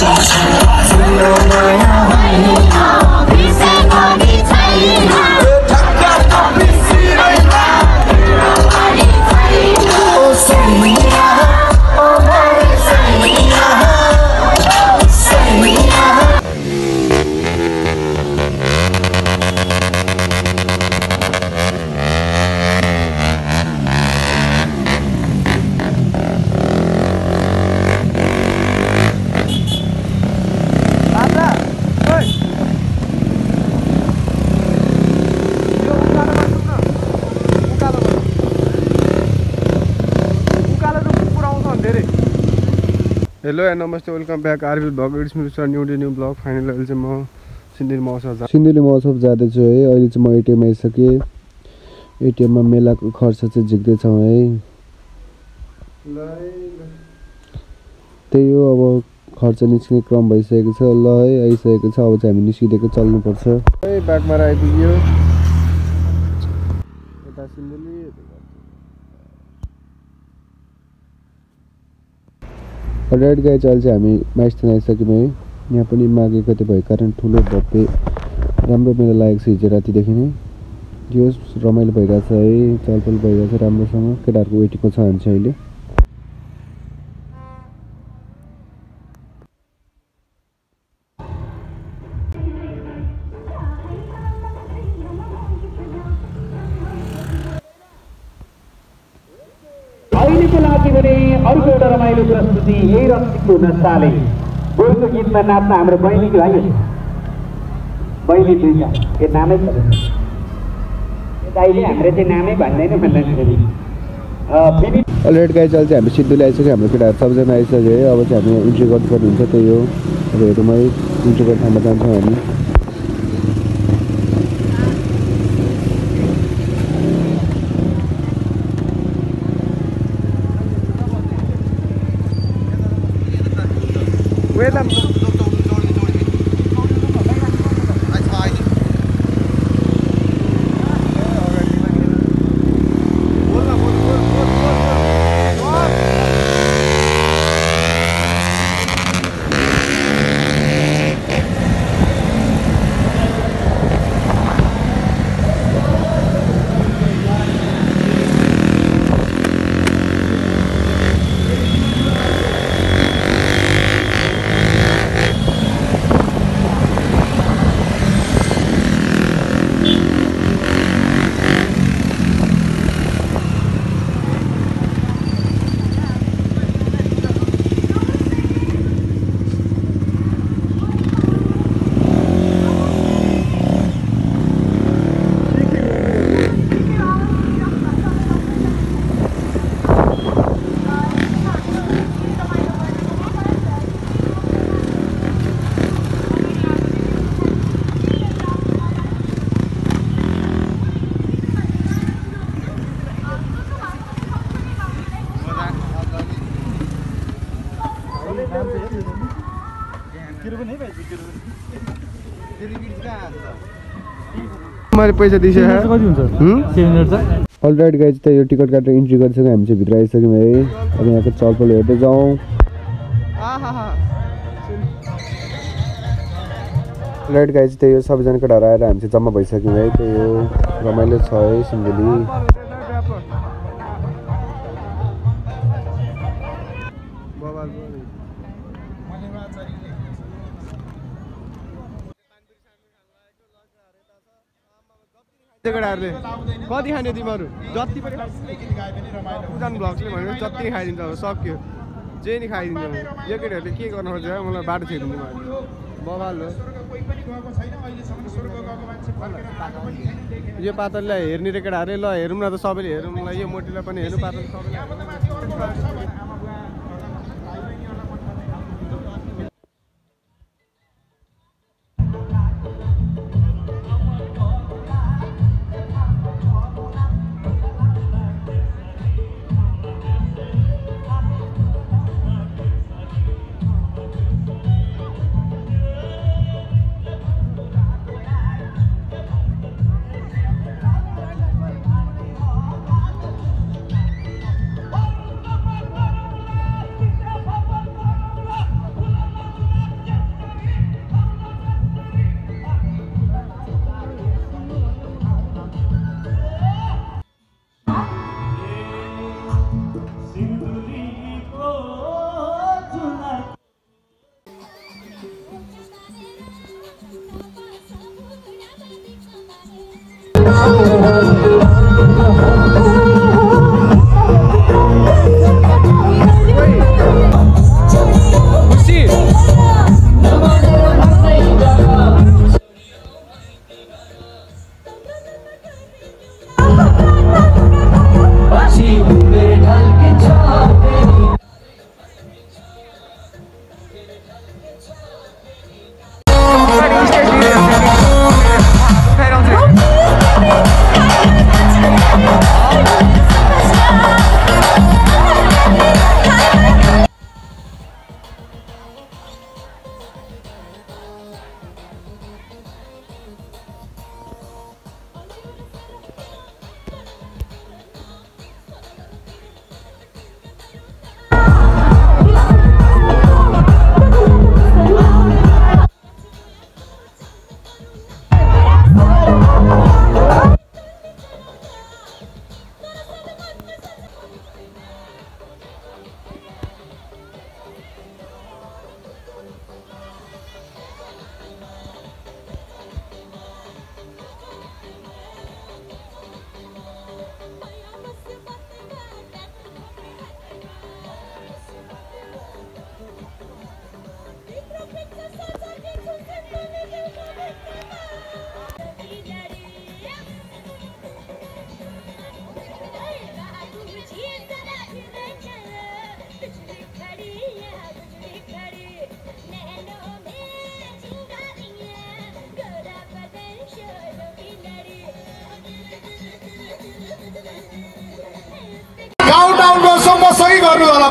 总是怎么那样？हेलो and नमस्ते welcome back RB blog it's miss new day new blog final अहिले चाहिँ म सिन्धुली महोत्सव जा सिन्धुली महोत्सव जाँदैछु है अहिले चाहिँ म एटिएम आइसकेँ एटिएममा मेलाको खर्च चाहिँ झिक्दैछौँ है त्यही हो अब खर्च निस्किने क्रम भइसकेको छ ल है आइसकेको छ अब चाहिँ हामी निस्किदिएको चल्नुपर्छ है ब्याकमा आइपुग्यो रेड गाई चाहिँ अहिले चाहिँ हामी माइस्थान आइसक्यौँ है यहाँ पनि माघे कति भएको कारण ठुलो भव्य राम्रो मेला लागेको छ हिजो रातिदेखि नै। यो रमाइलो भइरहेछ है चलपल भइरहेछ राम्रोसँग। केटाहरूको वेटिङको छ हामी चाहिँ अहिले। अहिलेको लागि भने अर्को एउटा रमाइलो प्रस्तुति यही रक्सीको नसाले गोलको गीतमा नाच्न हाम्रो बहिनीको भाइ बहिनी दुईटा यो नामै छ। चाहिँ नामै भन्दैन भन्दाखेरि विनित रेड गाई चाहिँ हामी सिद्धुली आइसक्यो। हाम्रो केटाहरू सबजना आइसक्यो है। अब चाहिँ हामी इन्ट्री गर्नुपर्ने हुन्छ त्यही हो। अब हेरौँ है इन्ट्री गर्ने ठाउँमा जान्छौँ हामी। Venezuela. मैले पैसा दिइसकेँ। कति हुन्छ? सेभेन हन्ड्रेड छ अलराइट गाई चाहिँ यो टिकट काटेर इन्ट्री गरिसक्यो हामी चाहिँ भित्र आइसक्यौँ है। अब यहाँको चलपल हेर्दै जाउँ। अलराइट गाई चाहिँ त्यही हो सबैजना केटाहरू आएर हामी चाहिँ जम्मा भइसक्यौँ है त्यही हो। रमाइलो छ है सिन्धुली केटाहरूले कति खाने तिमीहरू? जति पनि उजान भ्लग्सले भनेको जति खाइदिन्छ अब सक्यो जे नि खाइदिन्छ। यो केटाहरूले के गर्नु खोज्छ मलाई बाटो छिरिदिनु भयो बबाल हो। यो पातललाई हेर्ने रे केटाहरूले ल हेरौँ न त सबैले। हेरौँ ल यो मोटीलाई पनि हेर्नु पातल सबैले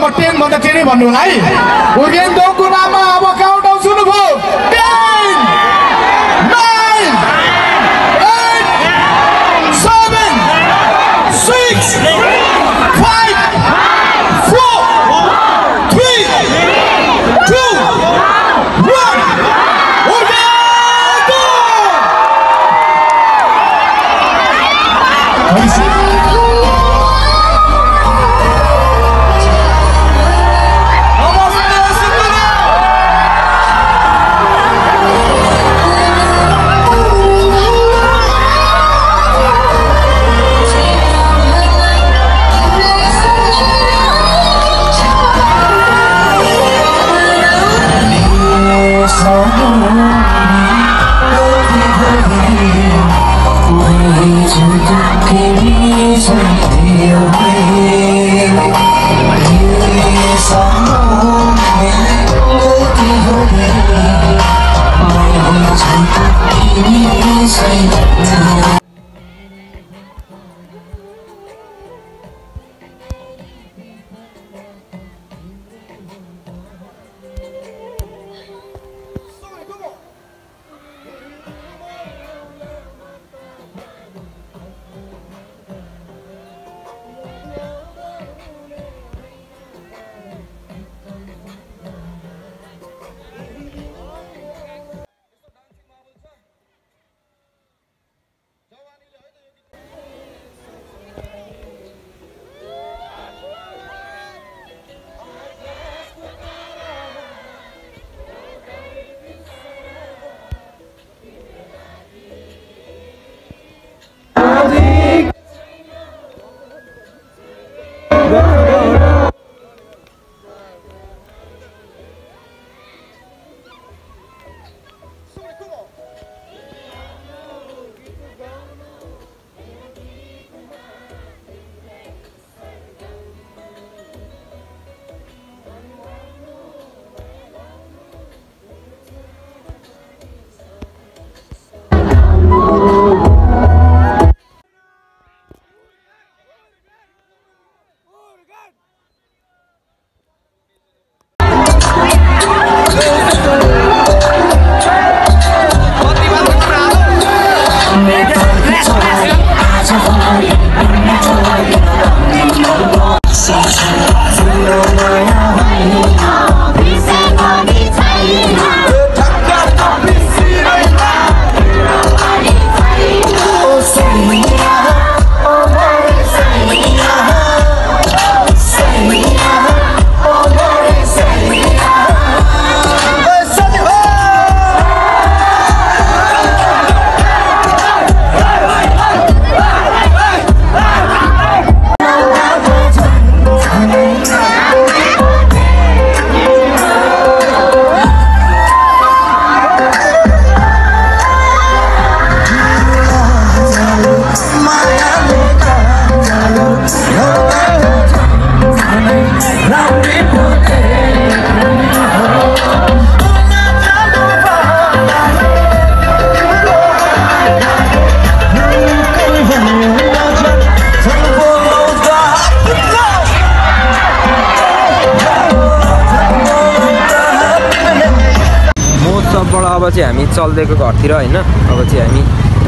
म टेन भन्दा टेनै भन्नु होला है उर्गेनको कुरामा अब काउन्ट डाउन सुन्नुभयो Yeah. चल्दैको घरतिर होइन? अब चाहिँ हामी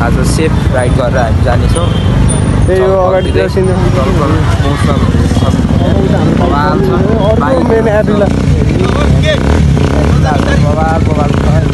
आज सेफ राइड गरेर हामी जानेछौँ। बबाल बबाल